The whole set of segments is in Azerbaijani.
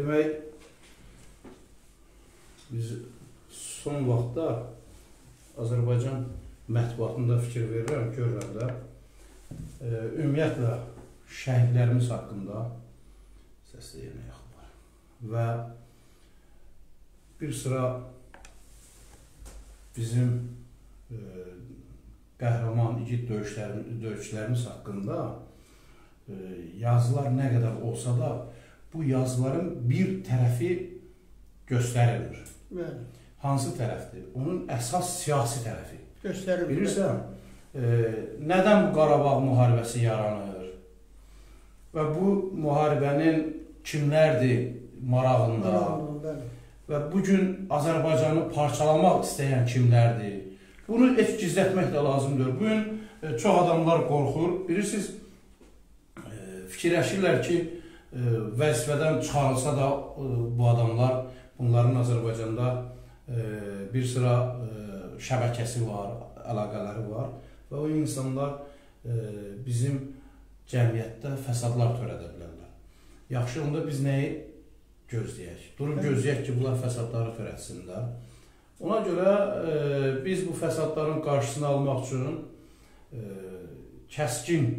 Demək, biz son vaxtda Azərbaycan mətbuatında fikir verirəm, görürəm də, e, ümumiyyətlə şəhidlərimiz haqqında səsləyənə yaxın var. Və bir sıra bizim e, qəhrəman igid döyüşlərimiz, döyüşçülərimiz haqqında e, yazılar nə qədər olsa da, bu yazıların bir tərəfi göstərilmir. Bəli. Hansı tərəfdir? Onun əsas siyasi tərəfi. Göstərir. Bilirsən, e, nədən bu Qarabağ müharibəsi yaranır? Və bu müharibənin kimlərdir marağında? Bəli. Və bu gün Azərbaycanı parçalamaq istəyən kimlərdir? Bunu heç gizlətmək də lazımdır. Bu gün e, çox adamlar qorxur. Bilirsiniz, e, fikirləşirlər ki, vəzifədən çıxarılsa da e, bu adamlar, bunların Azərbaycanda e, bir sıra e, şəbəkəsi var, əlaqələri var və o insanlar bizim cəmiyyətdə fəsadlar törədə bilərlər. Yaxşı, onda biz nəyi gözləyək? Durub gözləyək ki, bunlar fəsadları törətsinlər. Ona görə e, biz bu fəsadların qarşısını almaq üçün e, kəskin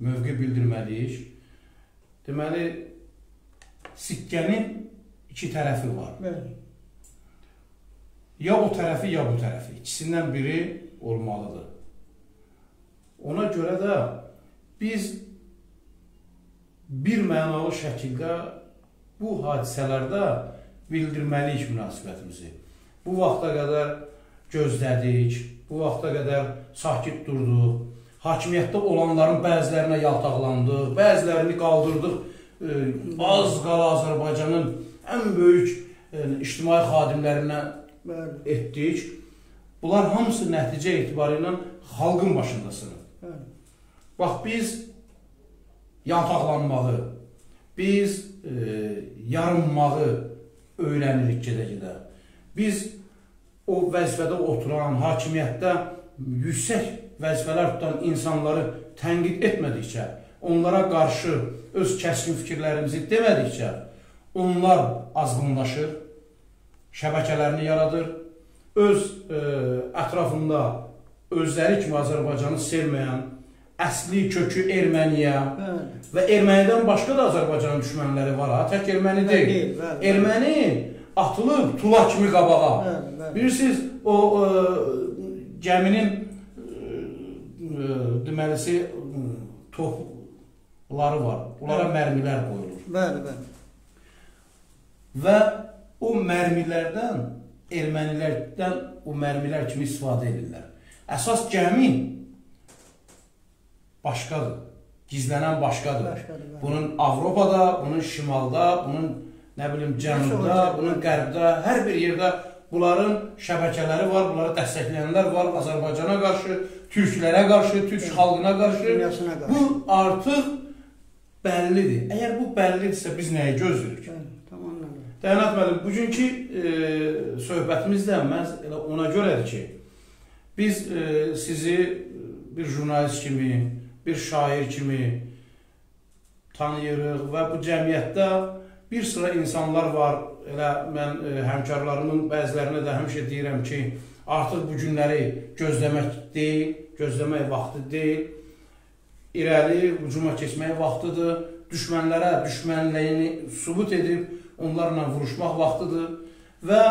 mövqe bildirməliyik. Deməli, sikkənin iki tərəfi var. Bəli. Ya o tərəfi, ya bu tərəfi. İkisindən biri olmalıdır. Ona görə də biz bir mənalı şəkildə bu hadisələrdə bildirməliyik münasibətimizi. Bu vaxta qədər gözlədik, bu vaxta qədər sakit durduq, hakimiyyətdə olanların bəzilərinə yaltaqlandıq, bəzilərini qaldırdıq, az qala Azərbaycanın ən böyük e, ictimai xadimlərindən etdik. Bunlar hamısı nəticə etibarı ilə xalqın başındasınız. Bax biz yaltaqlanmağı, biz e, yarınmağı öyrənirik gedə-gedə. Biz o vəzifədə oturan, hakimiyyətdə yüksək vəzifələr tutan insanları tənqid etmədikcə, onlara qarşı öz kəskin fikirlərimizi demədikcə, onlar azğınlaşır, şəbəkələrini yaradır, öz e, ətrafında özləri kimi Azərbaycanı sevməyən, əsli kökü erməniyə Bəli. və ermənidən başqa da Azərbaycanın düşmənləri var ha, tək erməni deyil. Deyil, bəli. Erməni atılıb tula kimi qabağa. Bəli, bəli. Bilirsiniz, o gəminin e, e, deməlisi e, topları var. Onlara Bəli. mərmilər qoyulur. Bəli, bəli. Və o mərmilərdən, ermənilərdən o mərmilər kimi istifadə edirlər. Əsas gəmi başqadır. Gizlənən başqadır. Başqadır, bəli. Bunun Avropada, bunun şimalda, bunun nə bilim cənubda, bunun qərbdə, hər bir yerdə bunların şəbəkələri var, bunları dəstəkləyənlər var Azərbaycana qarşı, türklərə qarşı, türk xalqına qarşı. Bu artıq bəllidir. Əgər bu bəllidirsə biz nəyi gözləyirik? Dəyənət müəllim, bugünkü e, söhbətimiz də məhz elə ona görədir ki, biz e, sizi bir jurnalist kimi, bir şair kimi tanıyırıq və bu cəmiyyətdə bir sıra insanlar var. Elə mən e, həmkarlarımın bəzilərinə də həmişə deyirəm ki, artıq bu günləri gözləmək deyil, gözləmək vaxtı deyil. İrəli hücuma keçmək vaxtıdır. Düşmənlərə düşmənliyini sübut edib onlarla vuruşmaq vaxtıdır və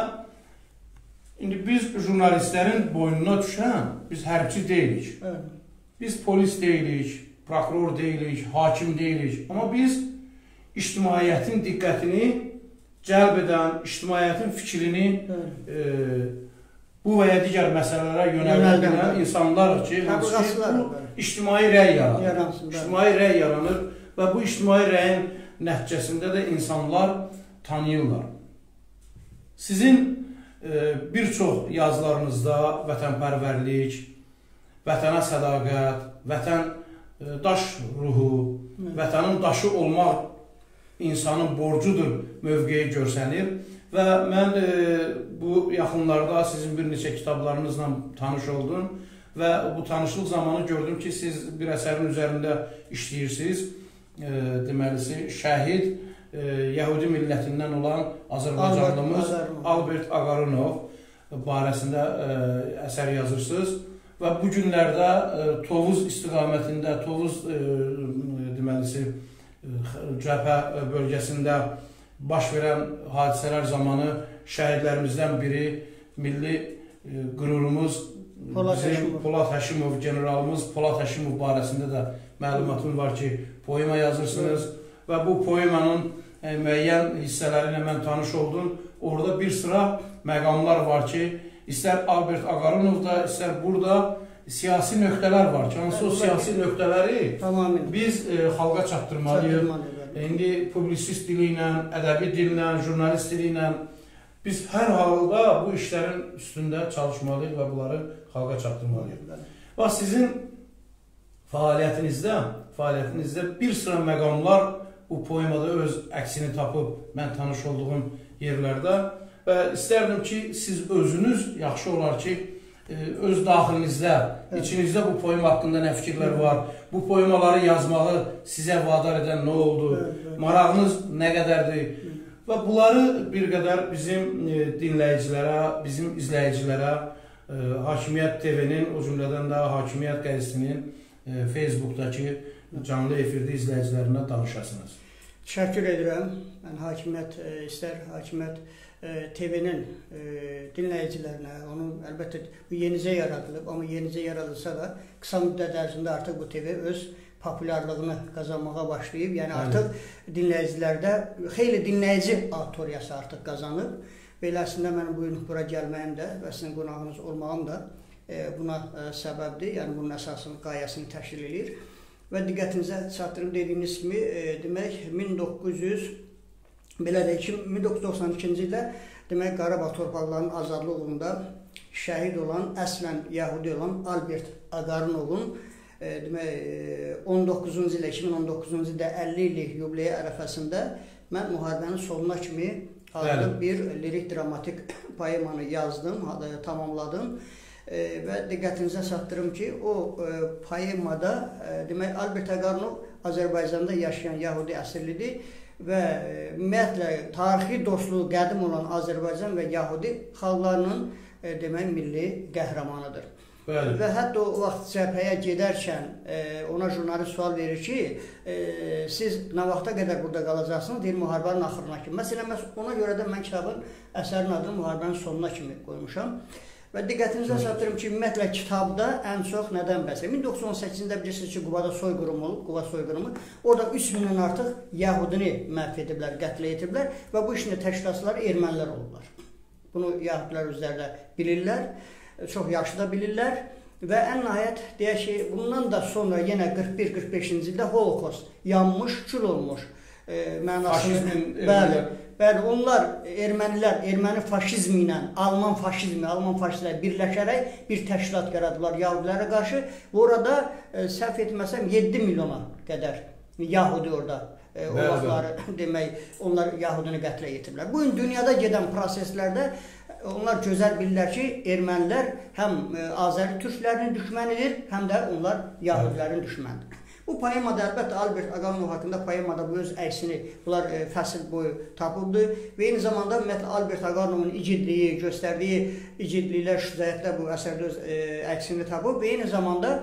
indi biz jurnalistlərin boynuna düşən biz hərbçi deyilik. Bəli. Biz polis deyilik, prokuror deyilik, hakim deyilik. Amma biz ictimaiyyətin diqqətini cəlb edən, ictimaiyyətin fikrini e, bu və ya digər məsələlərə bəli. insanlar ki, hansı ki, bu ictimai rəy bəli. İctimai rəy yaranır və bu ictimai rəyin nəticəsində də insanlar tanıyırlar. Sizin e, bir çox yazılarınızda vətənpərvərlik, vətənə sədaqət, vətən e, daş ruhu, vətənin daşı olmaq insanın borcudur mövqeyi görsənir və mən e, bu yaxınlarda sizin bir neçə kitablarınızla tanış oldum və bu tanışlıq zamanı gördüm ki, siz bir əsərin üzərində işləyirsiniz. E, deməlisi şəhid e, Yəhudi millətindən olan Azərbaycanlımız Albert Aqarinov barəsində e, əsər yazırsınız və bu günlərdə e, Tovuz istiqamətində, Tovuz e, deməlisi e, cəbhə bölgəsində baş verən hadisələr zamanı şəhidlərimizdən biri milli e, qürurumuz Polad bizim Həşimov. Polad Həşimov generalımız Polad Həşimov barəsində də məlumatım var ki, poema yazırsınız və bu poemanın e, müəyyən hissələri ilə mən tanış oldum. Orada bir sıra məqamlar var ki, istər Albert Aqarunovda, istər burada siyasi nöqtələr var ki, hansı o siyasi nöqtələri biz e, xalqa çatdırmalıyıq. Çatdırmalıyıq. İndi publisist dili ilə, ədəbi dillə, jurnalist dili ilə biz hər halda bu işlərin üstündə çalışmalıyıq və bunları xalqa çatdırmalıyıq. Bax sizin fəaliyyətinizdə, fəaliyyətinizdə bir sıra məqamlar bu poemada öz əksini tapıb mən tanış olduğum yerlərdə və istərdim ki, siz özünüz yaxşı olar ki, öz daxilinizdə, Evet. içinizdə bu poema haqqında nə fikirlər var, bu poemaları yazmağı sizə vadar edən nə oldu, marağınız nə qədərdir və bunları bir qədər bizim e, dinləyicilərə, bizim izləyicilərə, e, Hakimiyyət TV-nin, o cümlədən də Hakimiyyət qəzetinin e, Facebookdakı canlı efirdə izləyicilərinə danışasınız. Təşəkkür edirəm. Mən hakimiyyət e, istər hakimiyyət TV-nin e, dinləyicilərinə, onu əlbəttə bu yenicə yaradılıb, amma yenicə yaradılsa da qısa müddət ərzində artıq bu TV öz populyarlığını qazanmağa başlayıb. Yəni artıq dinləyicilərdə xeyli dinləyici auditoriyası artıq qazanıb. Beləsinə mən bu gün bura gəlməyim də və sizin qonağınız olmağım da e, buna e, səbəbdir. Yəni bunun əsasını, qayəsini təşkil edir. Və diqqətinizə çatdırım dediyiniz kimi, e, demək 1900 belə ki, 1992-ci ildə demək Qarabağ torpaqlarının azadlıq uğrunda şəhid olan, əslən Yəhudi olan Albert Aqarinovun e, demək e, 19-cu ildə 2019-cu ildə 50 illik yubileyi ərəfəsində mən müharibənin sonuna kimi adlı bir lirik dramatik poemanı yazdım, ha- tamamladım. E, və diqqətinizə çatdırım ki, o e, poemada e, demək Albert Aqarinov Azərbaycanda yaşayan Yəhudi əsirlidir və e, ümumiyyətlə tarixi dostluğu qədim olan Azərbaycan və Yəhudi xalqlarının e, demək milli qəhrəmanıdır. Bəli. Və hətta o vaxt cəbhəyə gedərkən e, ona jurnalist sual verir ki, e, siz nə vaxta qədər burada qalacaqsınız? Deyir müharibənin axırına kimi. Məsələn, məhz ona görə də mən kitabın əsərin adını müharibənin sonuna kimi qoymuşam. Və diqqətinizə çatdırım ki, ümumiyyətlə kitabda ən çox nədən bəhs edir? 1918-də bilirsiniz ki, Qubada soyqırım olub, Quba soyqırımı. Orada 3000-dən artıq Yəhudini məhv ediblər, qətlə yetiriblər və bu işin təşkilatçıları ermənilər olublar. Bunu Yəhudilər özləri də bilirlər, çox yaxşı da bilirlər. Və ən nəhayət deyək ki, bundan da sonra yenə 41-45-ci ildə Holokost yanmış, kül olmuş e, mənasını Faşizmin bəli, ermənilər- bəli, onlar ermənilər erməni faşizmi ilə, Alman faşizmi, Alman faşistlər birləşərək bir təşkilat yaradıblar Yahudilərə qarşı. Orada e, səhv etməsəm 7 milyona qədər Yahudi orada e, o Bəli, vaxtları demək onlar Yahudini qətlə yetiriblər. Bu gün dünyada gedən proseslərdə onlar gözəl bilirlər ki, ermənilər həm e, Azəri türklərinin düşmənidir, həm də onlar Yahudilərin düşmənidir. Bu poemada əlbəttə Albert Aqaminov haqqında poemada bu öz əksini bunlar e, fəsil boyu tapıldı və eyni zamanda ümumiyyətlə Albert Aqanovun igidliyi, göstərdiyi igidliklər, şücaətlər bu əsərdə öz e, əksini tapıb və eyni zamanda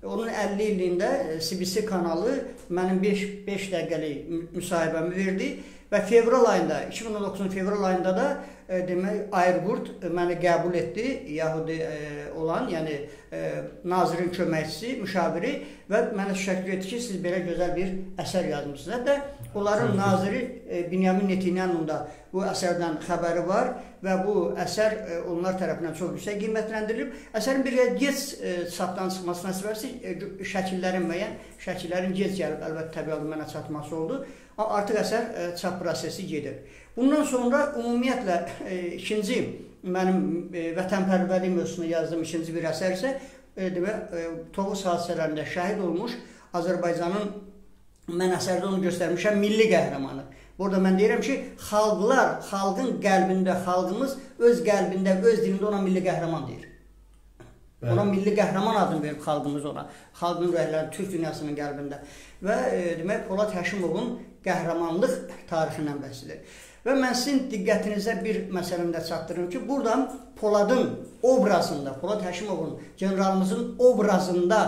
onun 50 illiyində e, CBC kanalı mənim 5 5 dəqiqəlik mü- müsahibəmi verdi və fevral ayında 2019-un fevral ayında da e, demək Ayrqurt e, məni qəbul etdi, Yahudi e, olan, yəni e, nazirin köməkçisi, müşaviri və mənə təşəkkür etdi ki, siz belə gözəl bir əsər yazmısınız. Hətta onların naziri e, Binyamin Netanyahu'nun da bu əsərdən xəbəri var və bu əsər e, onlar tərəfindən çox yüksək qiymətləndirilib. Əsərin bir gec e, çapdan çıxmasına səbəbsi e, şəkillərin müəyyən şəkillərin gec gəlib əlbəttə təbii olub mənə çatması oldu. Artıq əsər e, çap prosesi gedir. Bundan sonra ümumiyyətlə e, ikinci mənim e, vətənpərvərlik mövzusunu yazdığım ikinci bir əsər isə demək e, Tovuz hadisələrində şəhid olmuş Azərbaycanın mən əsərdə onu göstərmişəm milli qəhrəmanı. Burada mən deyirəm ki, xalqlar, xalqın qəlbində, xalqımız öz qəlbində, öz dilində ona milli qəhrəman deyir. Bəli. Ona milli qəhrəman adını verib xalqımız ona. Xalqın ürəkləri, türk dünyasının qəlbində. Və e, demək Polad Həşimovun qəhrəmanlıq tarixindən bəhs edir. Və mən sizin diqqətinizə bir məsələni də çatdırım ki, buradan Poladın obrazında, Polad Həşimovun, generalımızın obrazında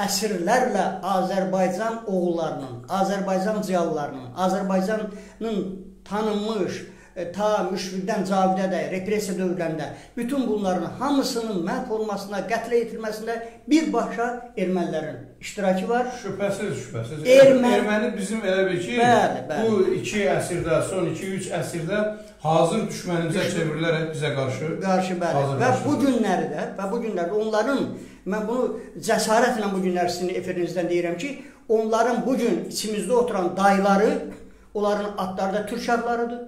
əsrlərlə Azərbaycan oğullarının, Azərbaycan ziyalılarının, Azərbaycanın tanınmış, ta müşfiqdən Cavidədə, repressiya dövrlərində bütün bunların hamısının məhv olmasına, qətlə yetirməsində birbaşa ermənilərin iştirakı var. Şübhəsiz, şübhəsiz. Erməni- Erməni bizim elə bir ki, Bəli, bəli. bu iki əsrdə, son 2-3 əsrdə hazır düşmənimizə çevrilərək bizə qarşı qarşı bəli. Və bu günləri də və bu günlərdə onların mən bunu cəsarətlə bu günlər sizin efirinizdən deyirəm ki, onların bu gün içimizdə oturan dayıları, onların adları da türk adlarıdır.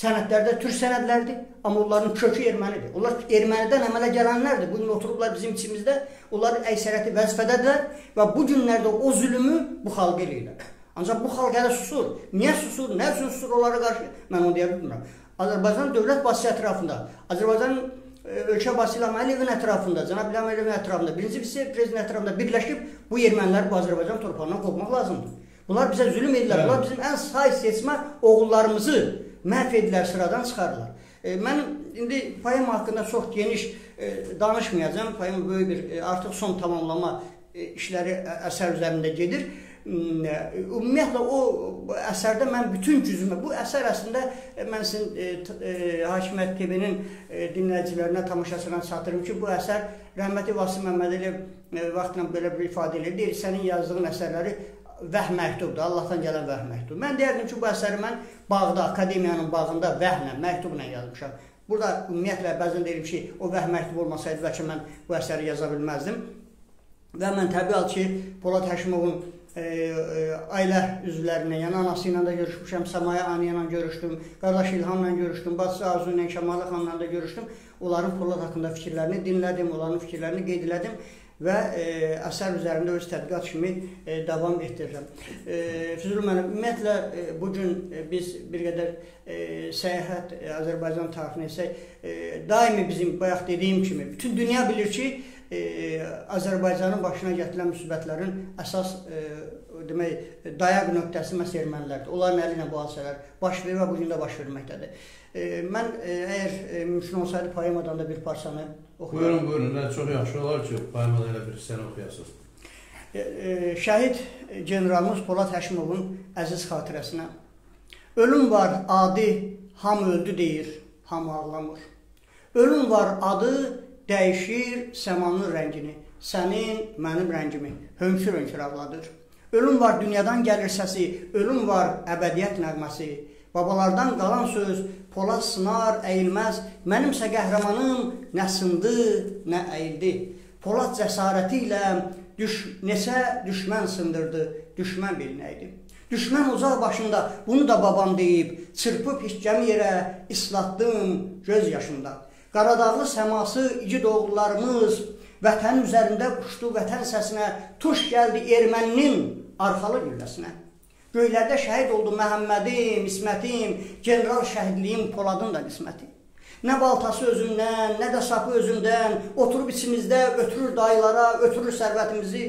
Sənədlərdə türk sənədlərdir, amma onların kökü ermənidir. Onlar ermənidən əmələ gələnlərdir. Bu gün oturublar bizim içimizdə, onlar əksəriyyəti vəzifədədirlər və bu günlərdə o zülmü bu xalq eləyirlər. Ancaq bu xalq hələ susur. Niyə susur? Nə üçün susur onlara qarşı? Mən onu deyə bilmirəm. Azərbaycan dövlət başçısı ətrafında, Azərbaycan e, ölkə başçısı İlham Əliyevin ətrafında, cənab İlham Əliyevin ətrafında, birinci vitse prezident ətrafında birləşib bu ermənilər bu Azərbaycan torpağından qopmaq lazımdır. Bunlar bizə zülm edirlər. Bunlar bizim ən say seçmə oğullarımızı məhv edirlər, sıradan çıxarırlar. E, mən indi poema haqqında çox geniş e, danışmayacağam. Poema böyük bir e, artıq son tamamlama e, işləri əsər üzərində gedir. Hmm, e, Ümumiyyətlə o əsərdə mən bütün gücümü, bu əsər əslində e, mən sizin e, e, Hakimiyyət TV-nin e, dinləyicilərinə, tamaşaçılarına çatdırım ki, bu əsər rəhmətli Vasif Məmmədəliyev e, vaxtla belə bir ifadə edir. Deyir, sənin yazdığın əsərləri vəh məktubdur, Allahdan gələn vəh məktub. Mən deyərdim ki, bu əsəri mən bağda, akademiyanın bağında vəhlə, məktubla yazmışam. Burada ümumiyyətlə bəzən deyirəm ki, o vəh məktub olmasaydı bəlkə mən bu əsəri yaza bilməzdim. Və mən təbii ki, Polad Həşimovun e, e, ailə üzvlərinə, yəni anası ilə də görüşmüşəm, Samaya Ani ilə görüşdüm, qardaş İlhamla görüşdüm, bacısı Arzu ilə, Şəmalı xanla da görüşdüm. Onların Polad haqqında fikirlərini dinlədim, onların fikirlərini qeyd elədim və e, əsər üzərində öz tədqiqat kimi e, davam etdirirəm. E, Füzuli müəllim, ümumiyyətlə e, bu gün e, biz bir qədər e, səyahət e, Azərbaycan tarixini etsək, e, daimi bizim bayaq dediyim kimi bütün dünya bilir ki, e, Azərbaycanın başına gətirilən müsibətlərin əsas e, demək dayaq nöqtəsi məhz ermənilərdir. Onların əli ilə bu hadisələr baş verir və bu gün də baş verməkdədir. E, mən əgər e, mümkün olsaydı poemadan da bir parçanı oxuyaram. Buyurun, buyurun. Nə çox yaxşı olar ki, poemada elə bir hissəni oxuyasınız. E, e, Şəhid generalımız Polad Həşimovun əziz xatirəsinə Ölüm var adi, ham öldü deyir, ham ağlamır. Ölüm var adı, dəyişir səmanın rəngini, sənin, mənim rəngimi, hönkür-hönkür ağladır. Ölüm var dünyadan gəlir səsi, ölüm var əbədiyyət nəğməsi. Babalardan qalan söz, polad sınar, əyilməz, mənimsə qəhrəmanım nə sındı, nə əyildi. Polad cəsarəti ilə düş, neçə düşmən sındırdı, düşmən bilinəydi. Düşmən uzaq başında, bunu da babam deyib, çırpıb hiccəmi yerə islatdım göz yaşımda. Qaradağlı səması igid oğullarımız vətənin üzərində uçdu vətən səsinə, tuş gəldi erməninin arxalı gülləsinə. Göylərdə şəhid oldu Məhəmmədim, İsmətim, general şəhidliyim Poladın da qisməti. Nə baltası özümdən, nə də sapı özümdən, oturub içimizdə ötürür dayılara, ötürür sərvətimizi.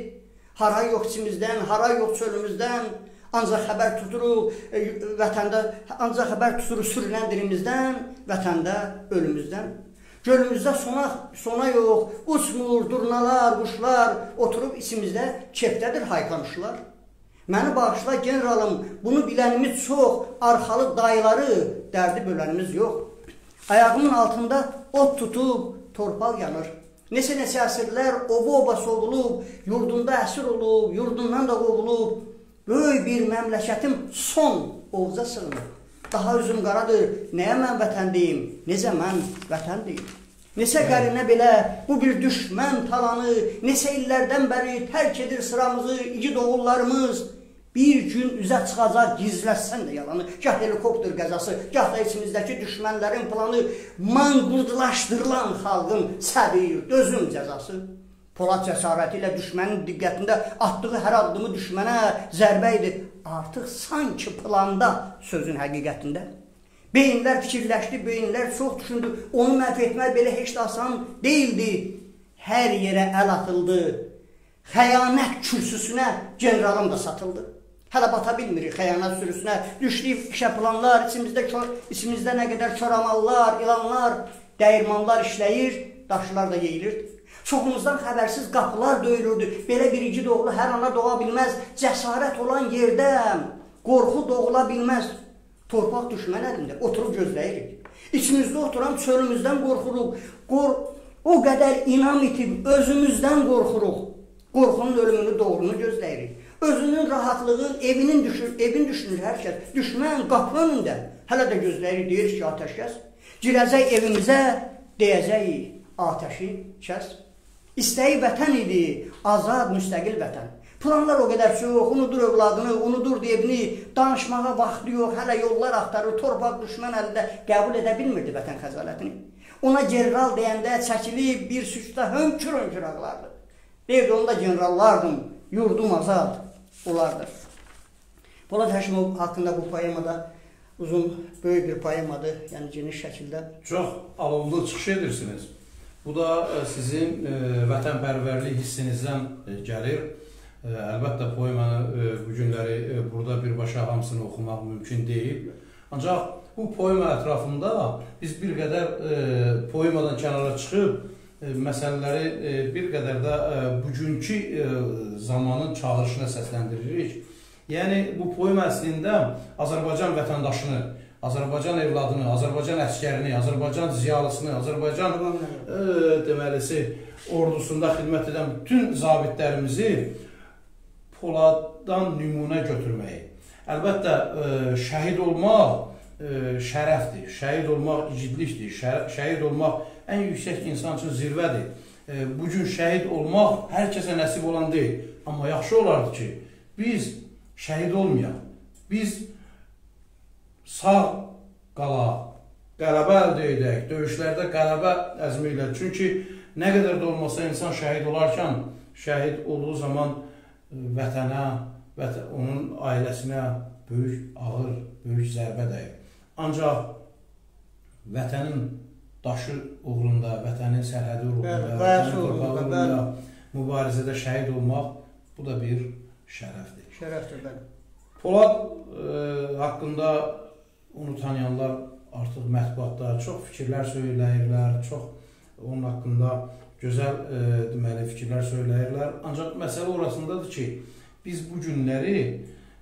Hara yox içimizdən, hara yox çölümüzdən, ancaq xəbər tuturuq e, vətəndə, ancaq xəbər tuturuq sürünən dilimizdən, vətəndə ölümüzdən. Gölümüzdə sona, sona yox, uçmur, durnalar, quşlar, oturub içimizdə kefdədir hayqamışlar. Məni bağışla generalım, bunu bilənimiz çox, arxalı dayıları, dərdi bölənimiz yox. Ayağımın altında ot tutub, torpaq yanır. Neçə-neçə əsrlər ova-ova soğulub, yurdunda əsir olub, yurdundan da qovulub, böyük bir məmləkətim son ovca sığınıb. Daha üzüm qaradır, nəyə mən vətən deyim, necə mən vətən deyim. Neçə qərinə belə bu bir düşmən talanı, neçə illərdən bəri tərk edir sıramızı igid oğullarımız. Bir gün üzə çıxacaq gizləsən də yalanı. Gah helikopter qəzası, gah da içimizdəki düşmənlərin planı manqurtlaşdırılan xalqın səbir, dözüm cəzası. Polad cəsarəti ilə düşmənin diqqətində atdığı hər addımı düşmənə zərbə idi. Artıq sanki planda sözün həqiqətində. Beyinlər fikirləşdi, beyinlər çox düşündü. Onu məhv etmək belə heç də asan deyildi. Hər yerə əl atıldı. Xəyanət kürsüsünə generalım da satıldı. Hələ bata bilmirik xəyanət sürüsünə. Düşdük işə planlar, içimizdə içimizdə nə qədər çoramallar, ilanlar, dəyirmanlar işləyir, daşlar da yeyilir. Çoxumuzdan xəbərsiz qapılar döyülürdü. Belə bir igid oğlu hər ana doğa bilməz. Cəsarət olan yerdə qorxu doğula bilməz. Torpaq düşmən əlində oturub gözləyirik. İçimizdə oturan çölümüzdən qorxuruq. Qor o qədər inam itib özümüzdən qorxuruq. Qorxunun ölümünü, doğrunu gözləyirik. Özünün rahatlığın, evinin düşür, evin düşünür hər kəs. Düşmən qapı önündə. Hələ də gözləyirik, deyir ki, atəşkəs. Girəcək evimizə, deyəcək atəşi kəs. İstəyi vətən idi, azad, müstəqil vətən. Planlar o qədər çox, unudur övladını, unudur evini, danışmağa vaxtı yox, hələ yollar axtarır, torpaq düşmən əlində qəbul edə bilmirdi vətən xəzalətini. Ona general deyəndə çəkilib bir süçdə hönkür-hönkür ağlardı. Deyirdi, onda generallardım, yurdum azad olardı. Polad Həşimov haqqında bu poemada uzun, böyük bir poemadır, yəni geniş şəkildə. Çox alovlu çıxış edirsiniz. Bu da e, sizin e, vətənpərvərlik hissinizdən e, gəlir. E, əlbəttə poemanı e, bu günləri e, burada birbaşa hamısını oxumaq mümkün deyil. Ancaq bu poema ətrafında biz bir qədər e, poemadan kənara çıxıb məsələləri e, bir qədər də e, bugünkü e, zamanın çağırışına səsləndiririk. Yəni bu poema əslində Azərbaycan vətəndaşını Azərbaycan evladını, Azərbaycan əskərini, Azərbaycan ziyalısını, Azərbaycan e, deməlisi ordusunda xidmət edən bütün zabitlərimizi Poladdan nümunə götürməyi. Əlbəttə e, şəhid olmaq e, şərəfdir, şəhid olmaq igidlikdir, şəhid olmaq ən yüksək insan üçün zirvədir. E, bu gün şəhid olmaq hər kəsə nəsib olan deyil, amma yaxşı olardı ki, biz şəhid olmayaq. Biz sağ qalaq, qələbə əldə edək, döyüşlərdə qələbə əzmi ilə. Çünki nə qədər də olmasa insan şəhid olarkən, şəhid olduğu zaman e, vətənə, vətən, onun ailəsinə böyük, ağır, böyük zərbə dəyir. Ancaq vətənin daşı uğrunda, vətənin sərhədi uğrunda, vətənin torpağı uğrunda mübarizədə şəhid olmaq bu da bir şərəfdir. Şərəfdir, bəli. Polad e, haqqında onu tanıyanlar artıq mətbuatda çox fikirlər söyləyirlər, çox onun haqqında gözəl e, deməli fikirlər söyləyirlər. Ancaq məsələ orasındadır ki, biz bu günləri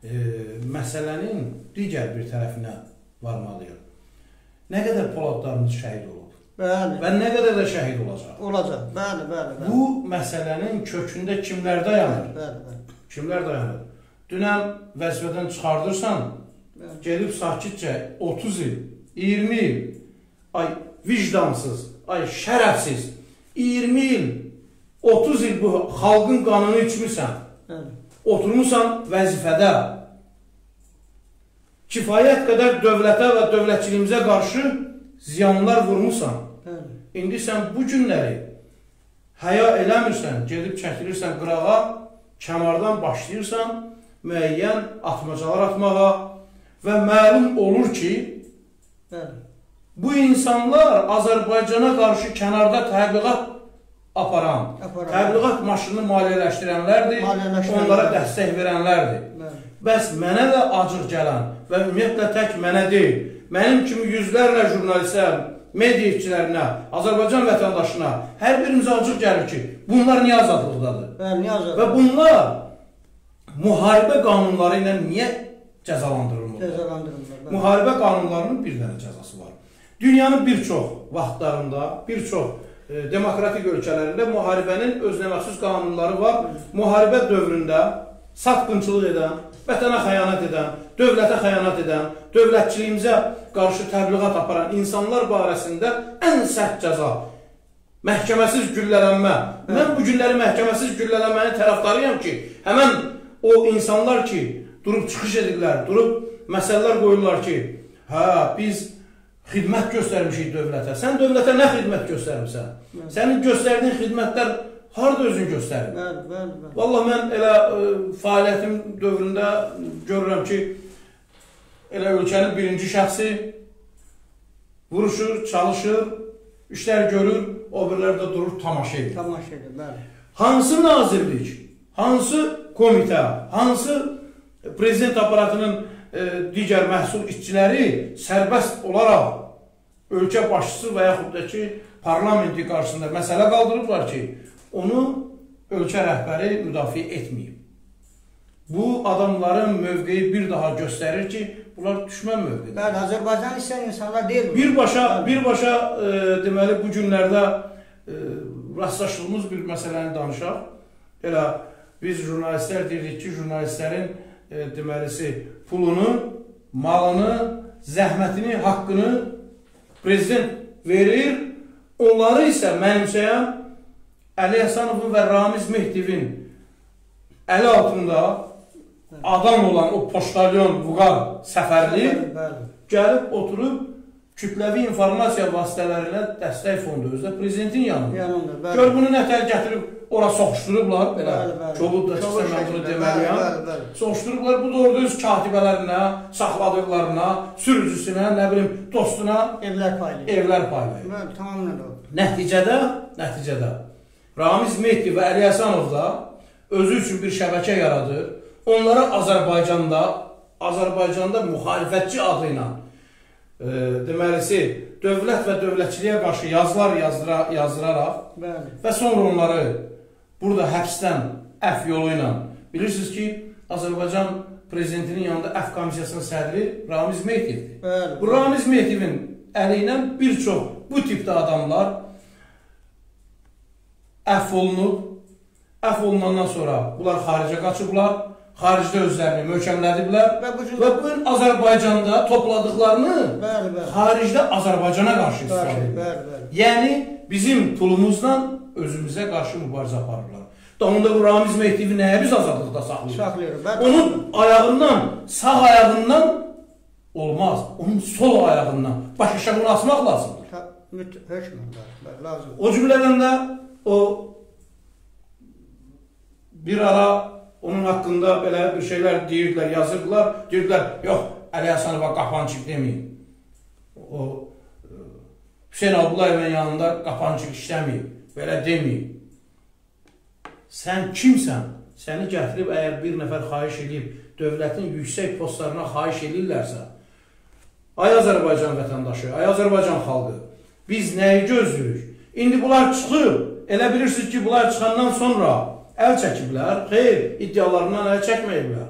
e, məsələnin digər bir tərəfinə varmalıyıq. Nə qədər poladlarımız şəhid olub? Bəli. Və nə qədər də şəhid olacaq? Olacaq. Bəli, bəli, bəli. Bu məsələnin kökündə kimlər dayanır? Bəli, bəli. Kimlər dayanır? Dünən vəzifədən çıxardırsan, Gedib sakitcə 30 il, 20 il, ay vicdansız, ay şərəfsiz, 20 il, 30 il bu xalqın qanını içmirsən. Bəli. Oturmusan vəzifədə. Kifayət qədər dövlətə və dövlətçiliyimizə qarşı ziyanlar vurmusan. İndi sən bu günləri həya eləmirsən, gedib çəkilirsən qırağa, kəmardan başlayırsan müəyyən atmacalar atmağa, Və məlum olur ki, bu insanlar Azərbaycana qarşı kənarda təbliğat aparan, Aparan. təbliğat maşınını maliyyələşdirənlərdir, Maliyyələşdirənlər. onlara dəstək verənlərdir. Bəli. Bəs mənə də acıq gələn və ümumiyyətlə tək mənə deyil, mənim kimi yüzlərlə jurnalistə, media işçilərinə, Azərbaycan vətəndaşına hər birimizə acıq gəlir ki, bunlar niyə azadlıqdadır? Bəli, niyə azad? Və bunlar müharibə qanunları ilə niyə cəzalandırılmır? Cəzalandırılırlar. bəli. Müharibə qanunlarının bir dənə cəzası var. Dünyanın bir çox vaxtlarında, bir çox e, demokratik ölkələrində müharibənin özünəməxsus qanunları var. Müharibə dövründə satqınçılıq edən, vətənə xəyanət edən, dövlətə xəyanət edən, dövlətçiliyimizə qarşı təbliğat aparan insanlar barəsində ən sərt cəza məhkəməsiz güllələnmə. Mən bu günləri məhkəməsiz güllələnmənin tərəfdarıyam ki, həmən o insanlar ki, durub çıxış edirlər, durub məsələlər qoyurlar ki, hə, biz xidmət göstərmişik dövlətə. Sən dövlətə nə xidmət göstərmisən? Sənin göstərdiyin xidmətlər harada özün göstərir? Bəli, bəli, bəli. Vallahi mən elə ə, fəaliyyətim dövründə görürəm ki, elə ölkənin birinci şəxsi vuruşur, çalışır, işlər görür, o birilər də durur tamaşa edir. Tamaşa edir, bəli. Hansı nazirlik, hansı komitə, hansı prezident aparatının e, digər məhsul işçiləri sərbəst olaraq ölkə başçısı və yaxud da ki, parlamenti qarşısında məsələ qaldırıblar ki, onu ölkə rəhbəri müdafiə etməyib. Bu adamların mövqeyi bir daha göstərir ki, bunlar düşmən mövqedir. Bəli, Azərbaycan istəyən insanlar deyil. Birbaşa birbaşa e, deməli bu günlərdə e, rastlaşdığımız bir məsələni danışaq. Elə biz jurnalistlər deyirik ki, jurnalistlərin e, deməlisi pulunu, malını, zəhmətini, haqqını prezident verir. Onları isə mənimsəyən Əli Həsənovun və Ramiz Mehdivin əli altında adam olan o poçtalyon Vüqar Səfərli gəlib oturub kütləvi informasiya vasitələrinə dəstək fondu özdə prezidentin yanında. Yanında. Gör bunu nətər gətirib ora soxuşdurublar belə. Kobud da çıxsa mən bunu deməliyəm. Soxuşdurublar bu da orada öz katibələrinə, saxladıqlarına, sürücüsünə, nə bilim, dostuna Evlər paylayır. evlər paylayır. Bəli, tamamilə o. Nəticədə, nəticədə Ramiz Mehdi və Əli Həsənov da özü üçün bir şəbəkə yaradır. Onlara Azərbaycanda, Azərbaycanda müxalifətçi adı ilə e, deməlisi dövlət və dövlətçiliyə qarşı yazılar yazdıra, yazdıraraq Bəli. və sonra onları burada həbsdən əf yolu ilə bilirsiniz ki, Azərbaycan prezidentinin yanında əf komissiyasının sədri Ramiz Mehdivdir. Bu Ramiz Mehdivin əli ilə bir çox bu tipdə adamlar əff olunub. Əff olunandan sonra bunlar xaricə qaçıblar. Xaricdə özlərini möhkəmlədiblər Və bu gün və bu gün Azərbaycanda topladıqlarını Bəli, bəli. xaricdə Azərbaycana qarşı istifadə bəli. Yəni bizim pulumuzla özümüzə qarşı mübarizə aparırlar. Da onda bu Ramiz Mehdivi nəyə biz azadlıqda saxlayırıq? Saxlayırıq. Onun ayağından, sağ ayağından olmaz. Onun sol ayağından baş aşağı bunu asmaq lazımdır. Hökmən, lazım. O cümlədən də o bir ara onun haqqında belə bir şeylər deyirdilər, yazırdılar. Deyirdilər, yox, Əli Həsənova qapançıq deməyin. O e, Hüseyn Abdullayevin yanında qapançıq işləməyib. Belə deməyin. Sən kimsən? Səni gətirib əgər bir nəfər xahiş edib dövlətin yüksək postlarına xahiş edirlərsə, ay Azərbaycan vətəndaşı, ay Azərbaycan xalqı, biz nəyi gözləyirik? İndi bunlar çıxıb, elə bilirsiniz ki, bunlar çıxandan sonra əl çəkiblər. Xeyr, iddialarından əl çəkməyiblər.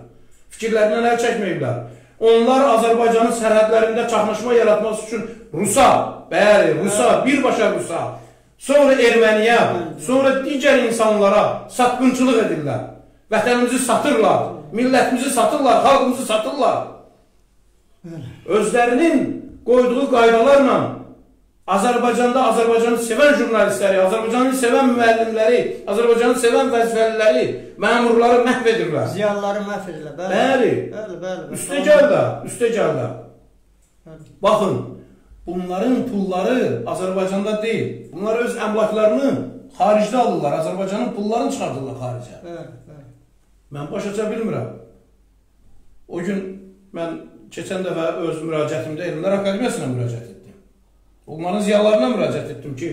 Fikirlərindən əl çəkməyiblər. Onlar Azərbaycanın sərhədlərində çaxnaşma yaratması üçün Rusa, bəli, Rusa, birbaşa Rusa, sonra Erməniyə, sonra digər insanlara satqınçılıq edirlər. Vətənimizi satırlar, millətimizi satırlar, xalqımızı satırlar. Özlərinin qoyduğu qaydalarla Azərbaycanda Azərbaycanı sevən jurnalistləri, Azərbaycanı sevən müəllimləri, Azərbaycanı sevən vəzifəliləri, məmurları məhv edirlər. Ziyanları məhv edirlər. Bəli. Bəli. Bəli, bəli. Üstə gəl də, üstə gəl də. Baxın, bunların pulları Azərbaycanda deyil. Bunlar öz əmlaklarını xaricdə alırlar. Azərbaycanın pullarını çıxardırlar xaricə. Bəli, bəli. Mən başa düşə bilmirəm. O gün mən keçən dəfə öz müraciətimdə Elmlər Akademiyasına müraciət etdim. Onların ziyalarına müraciət etdim ki,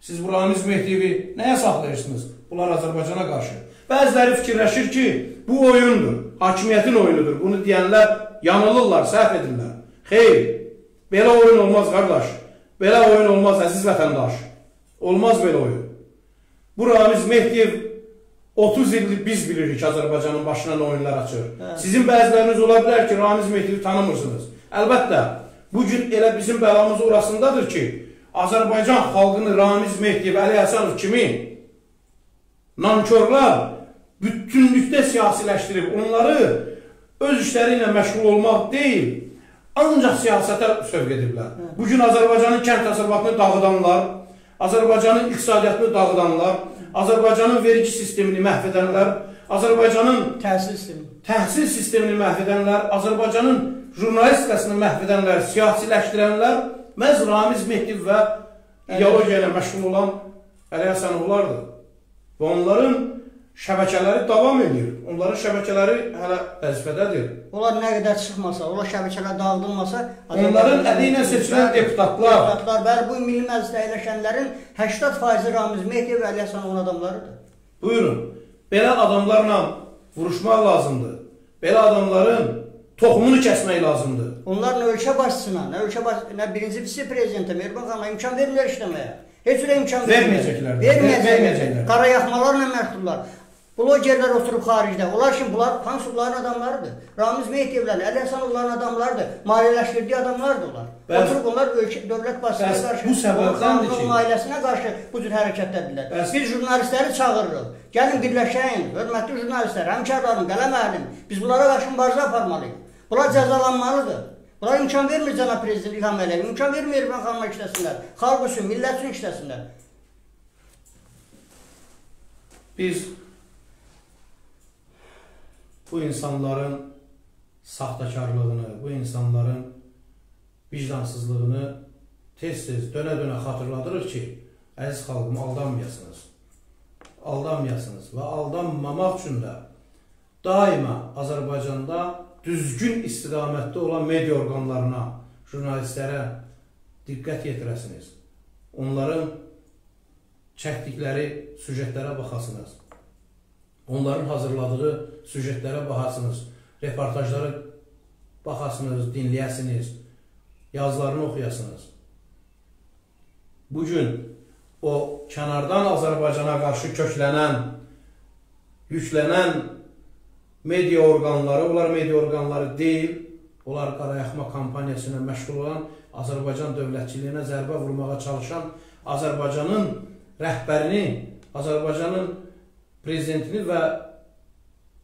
siz bu Ramiz Mehdiyevi nəyə saxlayırsınız? Bunlar Azərbaycana qarşı. Bəziləri fikirləşir ki, bu oyundur, hakimiyyətin oyunudur. Bunu deyənlər yanılırlar, səhv edirlər. Xeyr, belə oyun olmaz qardaş. Belə oyun olmaz əziz vətəndaş. Olmaz belə oyun. Bu Ramiz Mehdiyev 30 ildir biz bilirik Azərbaycanın başına nə oyunlar açır. Hə. Sizin bəziləriniz ola bilər ki, Ramiz Mehdiyevi tanımırsınız. Əlbəttə, bu gün elə bizim bəlamız orasındadır ki, Azərbaycan xalqını Ramiz Mehdiyev, Əli Həsənov kimi nankörlər bütünlükdə siyasiləşdirib onları öz işləri ilə məşğul olmaq deyil, ancaq siyasətə sövq ediblər. Bu gün Azərbaycanın kənd təsərrüfatını dağıdanlar, Azərbaycanın iqtisadiyyatını dağıdanlar, Azərbaycanın vergi sistemini məhv edənlər, Azərbaycanın Təhsil sistemi. təhsil sistemini məhv edənlər, Azərbaycanın jurnalistikasını məhv edənlər, siyasiləşdirənlər məhz Ramiz Mehdiv və ideologiya ilə məşğul olan Əli Həsənovlardır. Və onların şəbəkələri davam edir. Onların şəbəkələri hələ vəzifədədir. Onlar nə qədər çıxmasa, onlar şəbəkələr dağıdılmasa, Onların əli ilə seçilən deputatlar, deputatlar, bəli, bu milli məclisdə əyləşənlərin 80% Ramiz Mehdiyev və Əli Həsənovun adamlarıdır. buyurun, belə adamlarla vuruşmaq lazımdır. belə adamların toxumunu kəsmək lazımdır. Onlar nə ölkə başçısına, nə ölkə baş, nə birinci vitse prezidentə Mehriban xanıma imkan vermirlər işləməyə. Heç bir imkan Verməyəcəklər. Verməyəcəklər. Qara yaxmalarla məşğullar. Blogerlər oturub xaricdə. Onlar kim? Bunlar hansı bunların adamlarıdır? Ramiz Mehdiyevlər, Əli Həsənovların adamlarıdır. Maliyyələşdirdiyi adamlardır onlar. Bəs- oturub onlar ölkə dövlət başçısına qarşı, bu səbəbdəndir ki- ailəsinə qarşı bu cür hərəkətdədirlər. Bəs- Biz jurnalistləri çağırırıq. Gəlin birləşəyin, hörmətli jurnalistlər, həmkarlarım, qələm əhlim. Biz bunlara qarşı mübarizə aparmalıyıq. Bunlar cəzalanmalıdır. Bunlar imkan vermir cənab prezident İlham Əliyev. İmkan vermir İrfan xanıma işləsinlər. Xalq üçün, millət üçün işləsinlər. Biz bu insanların saxtakarlığını, bu insanların vicdansızlığını tez-tez dönə-dönə xatırladırıq ki, əziz xalqım aldanmayasınız. Aldanmayasınız və aldanmamaq üçün də daima Azərbaycanda düzgün istiqamətdə olan media orqanlarına, jurnalistlərə diqqət yetirəsiniz. Onların çəkdikləri süjetlərə baxasınız. Onların hazırladığı süjetlərə baxasınız. Reportajları baxasınız, dinləyəsiniz. Yazılarını oxuyasınız. Bugün o kənardan Azərbaycana qarşı köklənən, yüklənən media orqanları, onlar media orqanları deyil, onlar qarayaxma kampaniyasına məşğul olan Azərbaycan dövlətçiliyinə zərbə vurmağa çalışan Azərbaycanın rəhbərini, Azərbaycanın prezidentini və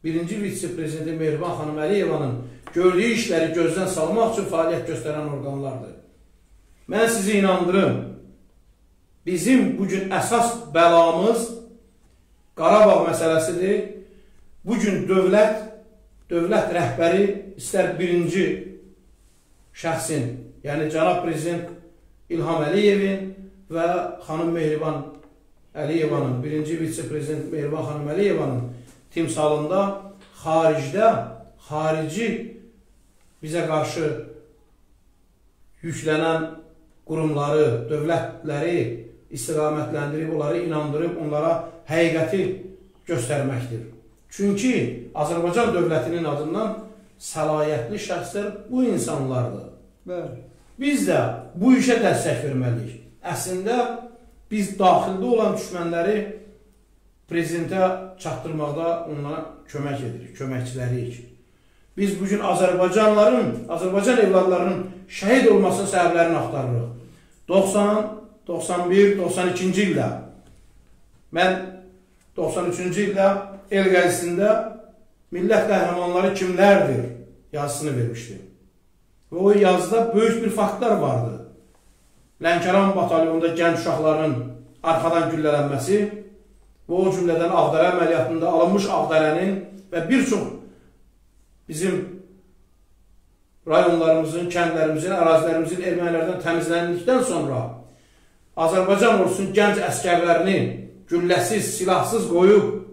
birinci vitse-prezidenti Mehriban xanım Əliyevanın gördüyü işləri gözdən salmaq üçün fəaliyyət göstərən orqanlardır. Mən sizi inandırım, bizim bugün əsas bəlamız Qarabağ məsələsidir. Bugün dövlət, dövlət rəhbəri istər birinci şəxsin, yəni cənab prezident İlham Əliyevin və xanım Mehriban Əliyevanın, birinci vitse-prezident Mehriban xanım Əliyevanın timsalında xaricdə, xarici bizə qarşı yüklənən qurumları, dövlətləri istiqamətləndirib, onları inandırıb, onlara həqiqəti göstərməkdir. Çünki Azərbaycan dövlətinin adından səlahiyyətli şəxslər bu insanlardır. Bəli. Biz də bu işə dəstək verməliyik. Əslində biz daxildə olan düşmənləri prezidentə çatdırmaqda onlara kömək edirik, köməkçiləriyik. Biz bugün Azərbaycanların, Azərbaycan evladlarının şəhid olmasının səbəblərini axtarırıq. 90, 91, 92-ci ildə mən 93-cü ildə el qəzisində millət qəhrəmanları kimlərdir yazısını vermişdim. Və o yazıda böyük bir faktlar vardı. Lənkəran batalyonunda gənc uşaqların arxadan güllələnməsi və o cümlədən Ağdərə əməliyyatında alınmış Ağdərənin və bir çox bizim rayonlarımızın, kəndlərimizin, ərazilərimizin ermənilərdən təmizləndikdən sonra Azərbaycan ordusunun gənc əskərlərini gülləsiz, silahsız qoyub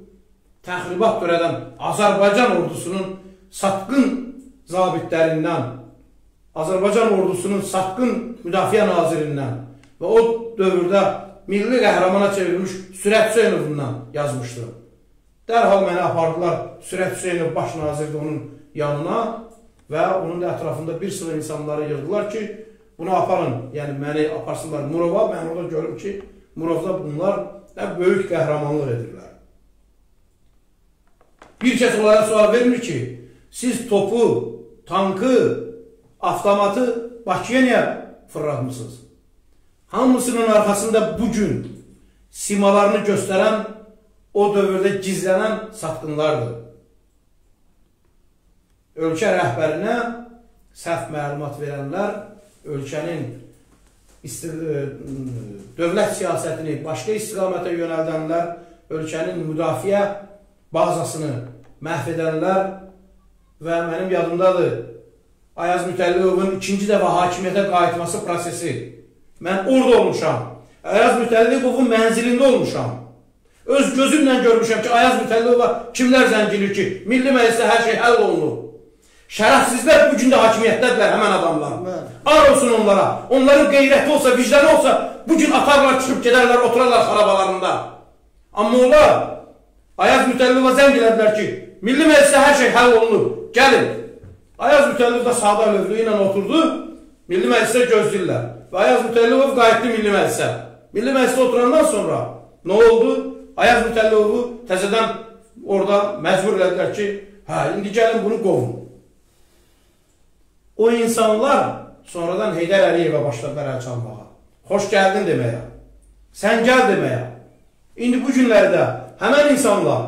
təxribat törədən Azərbaycan ordusunun satqın zabitlərindən, Azərbaycan ordusunun satqın müdafiə nazirindən və o dövrdə milli qəhrəmana çevrilmiş Sürət Hüseynovundan yazmışdı. Dərhal məni apardılar Sürət Hüseynov baş nazirdə onun yanına və onun da ətrafında bir sıra insanları yığdılar ki, bunu aparın, yəni məni aparsınlar Murova, mən orada görüm ki, Murovda bunlar nə böyük qəhrəmanlıq edirlər. Bir kəs onlara sual vermir ki, siz topu, tankı, avtomatı Bakıya niyə fırlatmışsınız? Hamısının arxasında bugün simalarını göstərən o dövrdə gizlənən satqınlardır. Ölkə rəhbərinə səhv məlumat verənlər ölkənin dövlət siyasətini başqa istiqamətə yönəldənlər, ölkənin müdafiə bazasını məhv edənlər və mənim yadımdadır Ayaz Mütəlliovun ikinci dəfə hakimiyyətə qayıtması prosesi. Mən orada olmuşam. Ayaz Mütəlliovun mənzilində olmuşam. Öz gözümlə görmüşəm ki, Ayaz Mütəlliyova kimlər zəngildir ki, Milli Məclisdə hər şey həll olunur. Şərəfsizlər bu gün də hakimiyyətdədirlər həmən adamlar. Ar olsun onlara. Onların qeyrəti olsa, vicdanı olsa, bu gün atarlar, çıxıb gedərlər, oturarlar xarabalarında. Amma onlar Ayaz Mütəllibova zəng elədilər ki, Milli Məclisdə hər şey həll olunub, gəlin. Ayaz Mütəllibov da sağda lövlü ilə oturdu, Milli Məclisdə gözləyirlər. Və Ayaz Mütəllibov qayıtdı Milli Məclisə. Milli Məclisdə oturandan sonra nə oldu? Ayaz Mütəllibovu təzədən orada məcbur elədilər ki, hə, indi gəlin bunu qovun. O insanlar sonradan Heydər Əliyevə başladılar əl çalmağa. Xoş gəldin deməyə. Sən gəl deməyə. İndi bu günlərdə həmən insanlar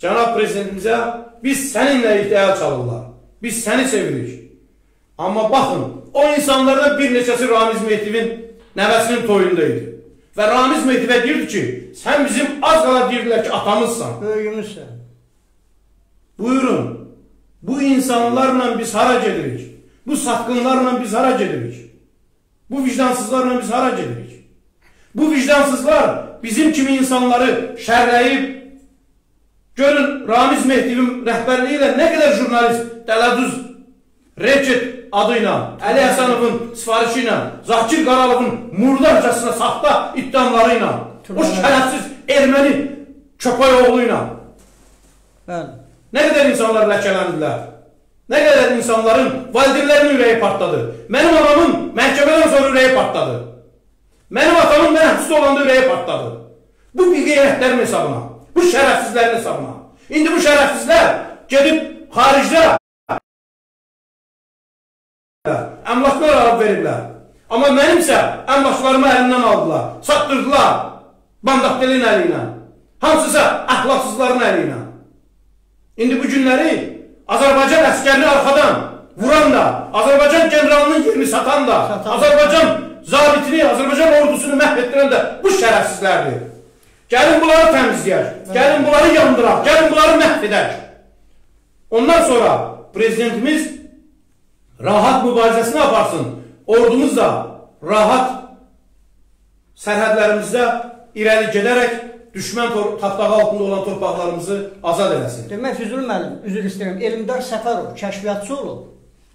cənab prezidentimizə biz səninlə ihtiyar çalırlar. Biz səni sevirik. Amma baxın, o insanlardan bir neçəsi Ramiz Mehtivin nəvəsinin toyunda idi. Və Ramiz Mehtivə deyirdi ki, sən bizim az qala deyirdilər ki, atamızsan. Böyüyümüzsən. Buyurun, bu insanlarla biz hara gedirik? Bu satqınlarla biz hara gedirik? Bu vicdansızlarla biz hara gedirik? Bu vicdansızlar bizim kimi insanları şərləyib, görün Ramiz Mehdivin rəhbərliyi ilə nə qədər jurnalist, Dələduz, Reçet adı ilə, Əli Həsənovun sifarişi ilə, Zakir Qaralovun murdarcasına saxta iddiamları ilə, o şərəfsiz erməni köpək oğlu ilə Bəli. nə qədər insanlar ləkələndilər? Nə qədər insanların valideynlərinin ürəyi partladı. Mənim anamın məhkəmədən sonra ürəyi partladı. Mənim atamın mən həbsdə olanda ürəyi partladı. Bu biqeyrətlərin hesabına, bu şərəfsizlərin hesabına. İndi bu şərəfsizlər gedib xaricdə əmlaklar alıb veriblər. Amma mənimsə əmlaklarımı əlimdən aldılar, satdırdılar bandaqdelin əli ilə. Hansısa əxlaqsızların əli ilə. İndi bu günləri Azərbaycan əskərini arxadan vuran da, Azərbaycan generalının yerini satan da, Satan. Azərbaycan zabitini, Azərbaycan ordusunu məhv etdirən də bu şərəfsizlərdir. Gəlin bunları təmizləyək, gəlin bunları yandıraq, gəlin bunları məhv edək. Ondan sonra prezidentimiz rahat mübarizəsini aparsın. Ordumuz da rahat sərhədlərimizdə irəli gedərək düşmən tapdağı altında olan torpaqlarımızı azad eləsin. Demək Füzuli müəllim, üzr istəyirəm, Elmdar Səfərov kəşfiyyatçı olub.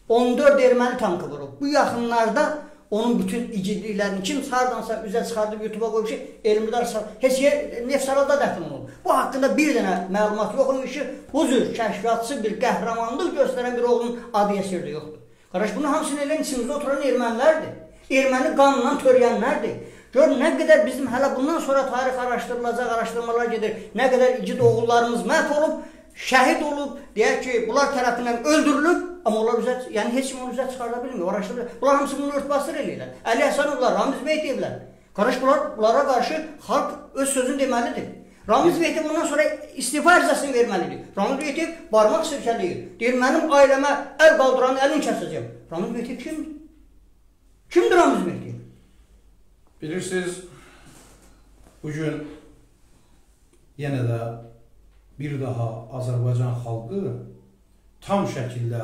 14 erməni tankı vurub. Bu yaxınlarda onun bütün igidliklərini kim hardansa üzə çıxardıb YouTube-a qoyub ki, Səfərov heç yer Nefsarada dəfn olub. Bu haqqında bir dənə məlumat yox imiş ki, bu cür kəşfiyyatçı bir qəhrəmanlıq göstərən bir oğlun adı yəsirdə yoxdur. Qardaş bunu hamısını eləyən içimizdə oturan ermənilərdir. Erməni qanunla törəyənlərdir. Gör nə qədər bizim hələ bundan sonra tarix araşdırılacaq, araşdırmalar gedir. Nə qədər igid oğullarımız məhv olub, şəhid olub, deyək ki, bunlar tərəfindən öldürülüb, amma onlar üzə, yəni heç kim onu üzə çıxarda bilmir, araşdırır. Bunlar hamısı bunu örtbasdır eləyirlər. Əli Həsənovlar, Ramiz Beytiyevlər. Qardaş bunlar bunlara qarşı xalq öz sözünü deməlidir. Ramiz Beytev bundan sonra istifa ərizəsini verməlidir. Ramiz Beytev barmaq sirkələyir. Deyir, mənim ailəmə əl qaldıranın əlini kəsəcəm. Ramiz Beytev kimdir? Kimdir Ramiz Beytev? Bilirsiniz, bugün yenə də bir daha Azərbaycan xalqı tam şəkildə,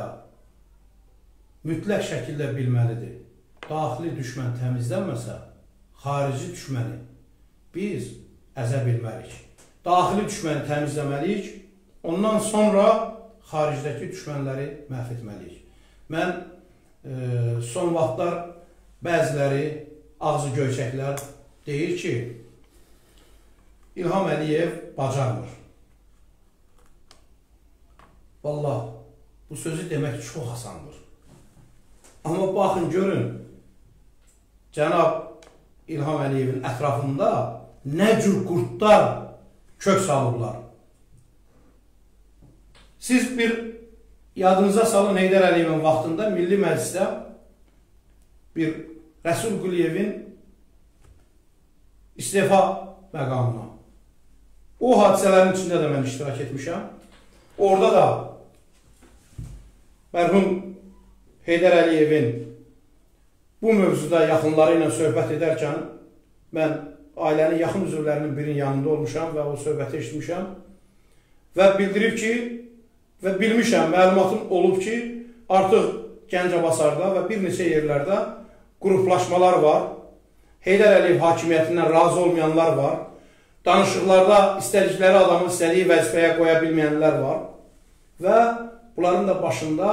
mütləq şəkildə bilməlidir. Daxili düşmən təmizlənməsə, xarici düşməni biz əzə bilmərik. Daxili düşməni təmizləməliyik, ondan sonra xaricdəki düşmənləri məhv etməliyik. Mən e, son vaxtlar bəziləri ağzı göyçəklər deyir ki, İlham Əliyev bacarmır. Vallah, bu sözü demək çox asandır. Amma baxın, görün, cənab İlham Əliyevin ətrafında nə cür qurtlar kök salıblar. Siz bir yadınıza salın Heydər Əliyevin vaxtında Milli Məclisdə bir Rəsul Quliyevin istefa məqamına. O hadisələrin içində də mən iştirak etmişəm. Orada da mərhum Heydər Əliyevin bu mövzuda yaxınları ilə söhbət edərkən mən ailənin yaxın üzvlərinin birinin yanında olmuşam və o söhbəti eşitmişəm və bildirib ki və bilmişəm, məlumatım olub ki, artıq Gəncəbasarda və bir neçə yerlərdə qruplaşmalar var. Heydər Əliyev hakimiyyətindən razı olmayanlar var. Danışıqlarda istədikləri adamı istədiyi vəzifəyə qoya bilməyənlər var. Və bunların da başında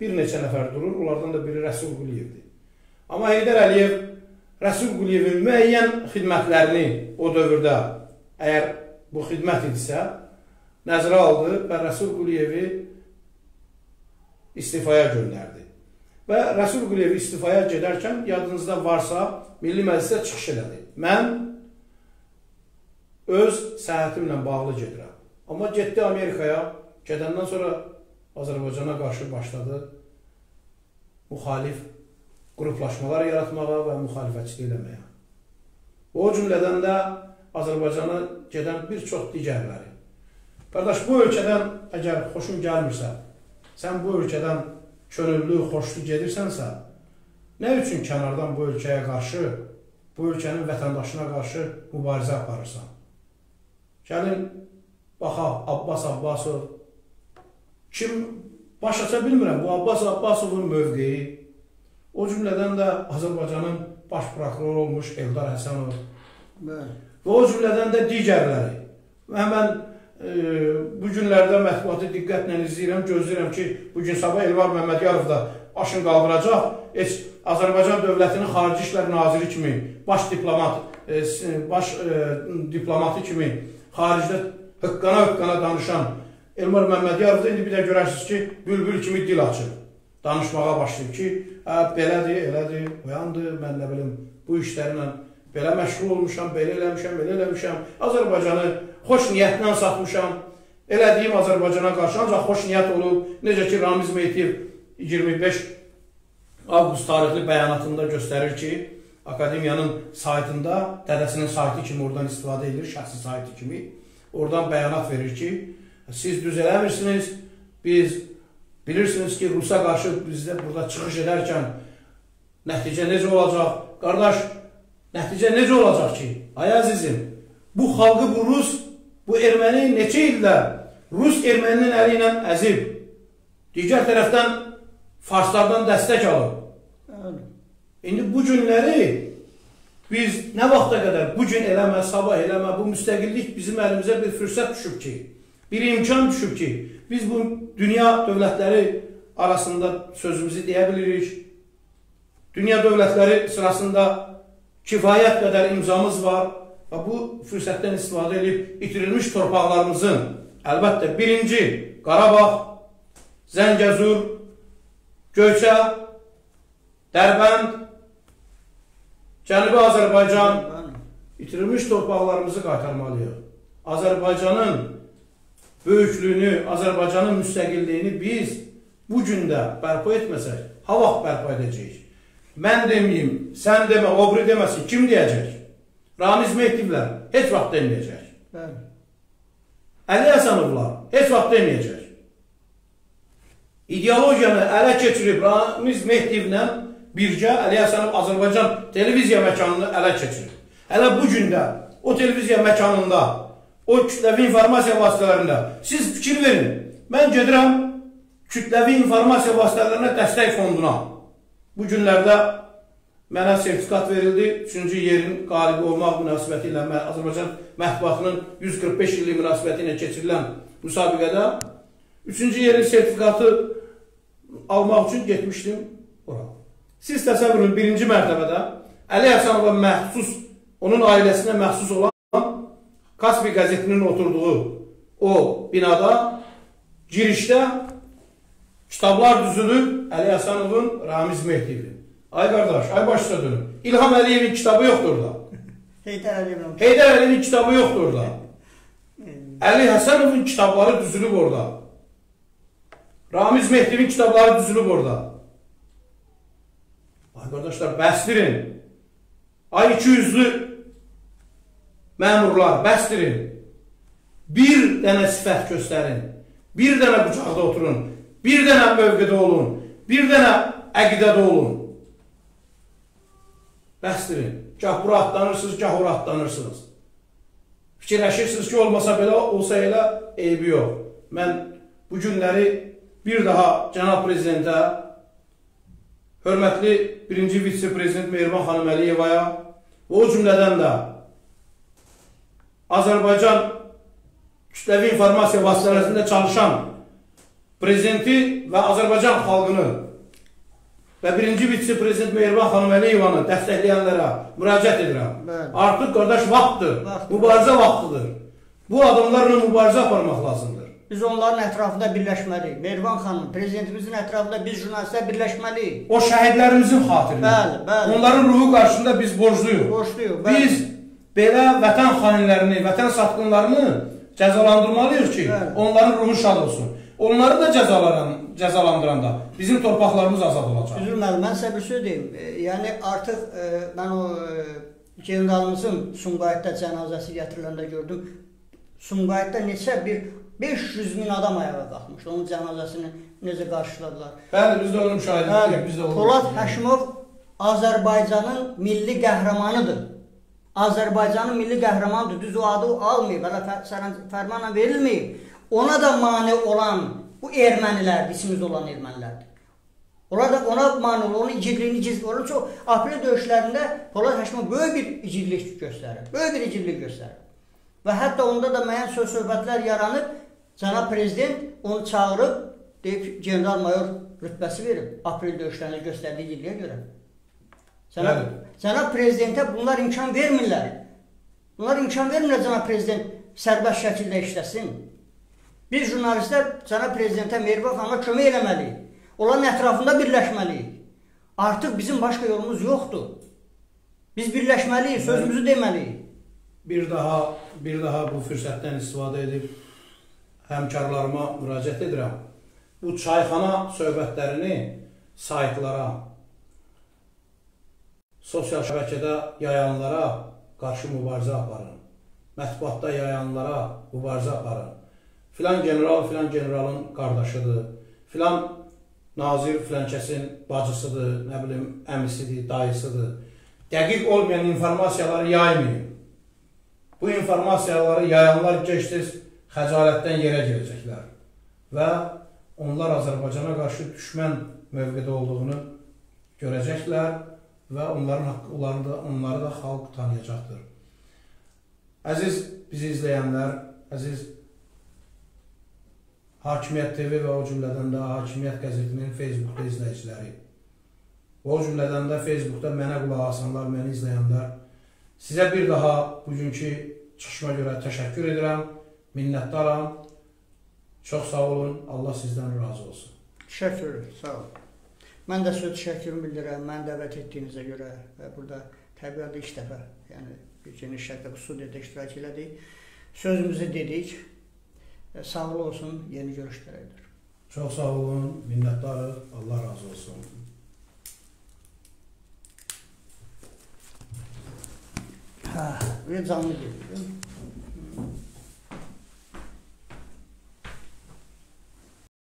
bir neçə nəfər durur. Onlardan da biri Rəsul Quliyevdir. Amma Heydər Əliyev Rəsul Quliyevin müəyyən xidmətlərini o dövrdə əgər bu xidmət idisə, nəzərə aldı və Rəsul Quliyevi istifaya göndərdi. Və Rəsul Quliyev istifaya gedərkən yadınızda varsa, Milli Məclisə çıxış elədi. Mən öz səhhətimlə bağlı gedirəm. Amma getdi Amerikaya, gedəndən sonra Azərbaycana qarşı başladı müxalif qruplaşmalar yaratmağa və müxalifətçilik eləməyə. O cümlədən də Azərbaycana gedən bir çox digərləri. Qardaş, bu ölkədən əgər xoşun gəlmirsə, sən bu ölkədən könüllü, xoşlu gedirsənsə, nə üçün kənardan bu ölkəyə qarşı, bu ölkənin vətəndaşına qarşı mübarizə aparırsan? Gəlin, baxaq, Abbas Abbasov, kim başa bilmirəm, bu Abbas Abbasovun mövqeyi, o cümlədən də Azərbaycanın baş prokuroru olmuş Eldar Həsənov və o cümlədən də digərləri. Və mən e, bu günlərdə mətbuatı diqqətlə izləyirəm, gözləyirəm ki, bu gün sabah Elvar Məmmədiyarov da başını qaldıracaq. Heç Azərbaycan dövlətinin xarici işlər naziri kimi, baş diplomat, e, baş e, diplomatı kimi xaricdə hıqqana-hıqqana danışan Elmar Məmmədiyarov da indi bir də görərsiniz ki, bülbül kimi dil açır. Danışmağa başlayıb ki, hə, belədir, elədir, oyandı, mən nə bilim, bu işlərlə belə məşğul olmuşam, belə eləmişəm, belə eləmişəm. Azərbaycanı xoş niyyətlə satmışam. Elədiyim Azərbaycana qarşı ancaq xoş niyyət olub. Necə ki, Ramiz Meytiyev 25 avqust tarixli bəyanatında göstərir ki, akademiyanın saytında, dədəsinin saytı kimi oradan istifadə edilir, şəxsi saytı kimi. Oradan bəyanat verir ki, siz düz eləmirsiniz, biz bilirsiniz ki, Rusa qarşı bizdə burada çıxış edərkən nəticə necə olacaq? Qardaş, Nəticə necə olacaq ki? Ay əzizim, bu xalqı bu Rus, bu erməni neçə illər Rus erməninin əli ilə əzib. Digər tərəfdən Farslardan dəstək alıb. İndi bu günləri biz nə vaxta qədər bu gün eləmə, sabah eləmə, bu müstəqillik bizim əlimizə bir fürsət düşüb ki, bir imkan düşüb ki, biz bu dünya dövlətləri arasında sözümüzü deyə bilirik. Dünya dövlətləri sırasında kifayət qədər imzamız var və bu fürsətdən istifadə edib itirilmiş torpaqlarımızın əlbəttə birinci Qarabağ, Zəngəzur, Göyçə, Dərbənd, Cənubi Azərbaycan itirilmiş torpaqlarımızı qaytarmalıyıq. Azərbaycanın böyüklüyünü, Azərbaycanın müstəqilliyini biz bu gündə bərpa etməsək, ha vaxt bərpa edəcəyik? Mən deməyim, sən demə, o biri deməsin, kim deyəcək? Ramiz Mehdivlər heç vaxt deməyəcək. Bəli. Əli Həsənovlar heç vaxt deməyəcək. İdeologiyanı ələ keçirib Ramiz Mehdivlə birgə Əli Həsənov Azərbaycan televiziya məkanını ələ keçirib. Hələ bu gündə o televiziya məkanında, o kütləvi informasiya vasitələrində siz fikir verin. Mən gedirəm kütləvi informasiya vasitələrinə dəstək fonduna. Bu günlərdə mənə sertifikat verildi. Üçüncü yerin qalibi olmaq münasibəti ilə Azərbaycan mətbuatının 145 illik münasibəti ilə keçirilən müsabiqədə üçüncü yerin sertifikatı almaq üçün getmişdim ora. Siz təsəvvür edin, birinci mərtəbədə Əli Həsənova məxsus, onun ailəsinə məxsus olan Kaspi qəzetinin oturduğu o binada girişdə Kitablar düzülüb Əli Həsənovun Ramiz Mehdiyevin. Ay qardaş, ay başına dönüm. İlham Əliyevin kitabı yoxdur orada. Heydər Əliyevin. Heydər Əliyevin kitabı yoxdur orada. Əli Həsənovun kitabları düzülüb orada. Ramiz Mehdiyevin kitabları düzülüb orada. Ay qardaşlar, bəsdirin. Ay iki yüzlü məmurlar, bəsdirin. Bir dənə sifət göstərin. Bir dənə qucaqda oturun. Bir dənə mövqedə olun, bir dənə əqidədə olun. Bəsdirin. Gah bura atlanırsınız, gah ora atlanırsınız. Fikirləşirsiniz ki, olmasa belə, olsa elə eybi yox. Mən bu günləri bir daha cənab prezidentə, hörmətli birinci vitse-prezident Mehriban xanım Əliyevaya və o cümlədən də Azərbaycan kütləvi informasiya vasitələrində çalışan prezidenti və Azərbaycan xalqını və birinci vitse-prezident Mehriban xanım Əliyevanı dəstəkləyənlərə müraciət edirəm. Bəli. Artıq qardaş vaxtdır, Vaxtdır. mübarizə vaxtıdır. Bu adamlarla mübarizə aparmaq lazımdır. Biz onların ətrafında birləşməliyik. Mehriban xanım, prezidentimizin ətrafında biz jurnalistlər birləşməliyik. O şəhidlərimizin xatirinə. Bəli, bəli. Onların ruhu qarşısında biz borcluyuq. Borcluyuq, bəli. Biz belə vətən xainlərini, vətən satqınlarını cəzalandırmalıyıq ki, Bəli. onların ruhu şad olsun. Onları da cəzalanan, cəzalandıranda bizim torpaqlarımız azad olacaq. Üzülməli, mən sizə bir söz deyim. E, yəni artıq e, mən o e, generalımızın Sumqayıtda cənazəsi gətiriləndə gördüm. Sumqayıtda neçə bir 500 min adam ayağa qalxmışdı. Onun cənazəsini necə qarşıladılar. Bəli, biz də onun şahidiyik, biz də onun. Polad Həşimov Azərbaycanın milli qəhrəmanıdır. Azərbaycanın milli qəhrəmanıdır. Düz o adı almayıb, hələ fərmanla verilməyib. Ona da mane olan bu ermənilərdir, içimizdə olan ermənilərdir. Onlar da ona mane olan, onun igidliyini gizli olur. Çox aprel döyüşlərində Polad Həşimov böyük bir igidlik göstərir. Böyük bir igidlik göstərir. Və hətta onda da müəyyən söz söhbətlər yaranıb, cənab prezident onu çağırıb, deyib ki, general mayor rütbəsi verib aprel döyüşlərində göstərdiyi igidliyə görə. Cənab, Bəli. cənab prezidentə bunlar imkan vermirlər. Bunlar imkan vermirlər cənab prezident sərbəst şəkildə işləsin. Biz jurnalistlər cənab prezidentə Mehriban xanıma kömək eləməliyik. Onların ətrafında birləşməliyik. Artıq bizim başqa yolumuz yoxdur. Biz birləşməliyik, sözümüzü deməliyik. Bir daha bir daha bu fürsətdən istifadə edib həmkarlarıma müraciət edirəm. Bu çayxana söhbətlərini saytlara, sosial şəbəkədə yayanlara qarşı mübarizə aparın. Mətbuatda yayanlara mübarizə aparın. Filan general filan generalın qardaşıdır. Filan nazir filankəsin bacısıdır, nə bilim əmisidir, dayısıdır. Dəqiq olmayan informasiyaları yaymayın. Bu informasiyaları yayanlar gec-tez xəcalətdən yerə girəcəklər və onlar Azərbaycana qarşı düşmən mövqedə olduğunu görəcəklər və onların haqqı, onları da, onları da xalq tanıyacaqdır. Əziz bizi izləyənlər, əziz Hakimiyyət TV və o cümlədən də Hakimiyyət qəzetinin Facebookda izləyiciləri, o cümlədən də Facebookda mənə qulaq asanlar, məni izləyənlər, Sizə bir daha bugünkü çıxışıma görə təşəkkür edirəm, minnətdaram. Çox sağ olun, Allah sizdən razı olsun. Təşəkkür, sağ ol. Mən də söz təşəkkürümü bildirirəm, məni dəvət etdiyinizə görə və burada təbiətdə ilk dəfə, yəni bir geniş şəkildə bu studiyada iştirak elədik. Sözümüzü dedik. E, Sağlı olsun, yeni görüşlərədir. Çox sağ olun, minnətdarıq, Allah razı olsun. Hə, bir canlı gedir.